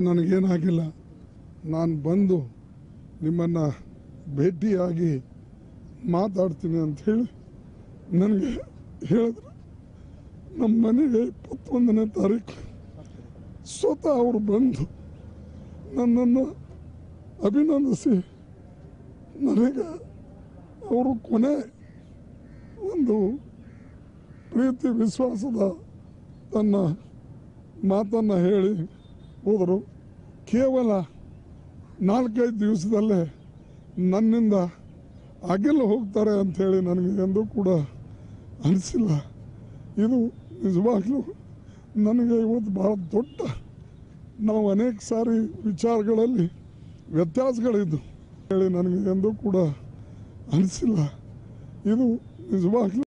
ನನಗೇನಾಗಿಲ್ಲ. ನಾನು ಬಂದು ನಿಮ್ಮನ್ನು ಭೇಟಿಯಾಗಿ ಮಾತಾಡ್ತೀನಿ ಅಂತ ಹೇಳಿ ನನಗೆ ಹೇಳಿದ್ರು. ನಮ್ಮ ಮನೆಗೆ ಇಪ್ಪತ್ತೊಂದನೇ ತಾರೀಕು. ಸ್ವತಃ ಅವರು ಬಂದು ನನ್ನನ್ನು ಅಭಿನಂದಿಸಿ ನನಗೆ ಅವರು ಕೊನೆ ಒಂದು ಪ್ರೀತಿ, ವಿಶ್ವಾಸದ ತನ್ನ ಮಾತನ್ನು ಹೇಳಿ ಹೋದರು. ಕೇವಲ ನಾಲ್ಕೈದು ದಿವಸದಲ್ಲೇ ನನ್ನಿಂದ ಅಗೆಲ್ಲ ಹೋಗ್ತಾರೆ ಅಂಥೇಳಿ ನನಗೆ ಎಂದೂ ಕೂಡ ಅನಿಸಿಲ್ಲ. ಇದು ನಿಜವಾಗ್ಲೂ ನನಗೆ ಇವತ್ತು ಭಾಳ ದೊಡ್ಡ ನಾವು ಅನೇಕ ಸಾರಿ ವಿಚಾರಗಳಲ್ಲಿ ವ್ಯತ್ಯಾಸಗಳಿದ್ದು ಹೇಳಿ ನನಗೆ ಎಂದೂ ಕೂಡ ಅನಿಸಿಲ್ಲ. ಇದು ನಿಜವಾಗ್ಲೂ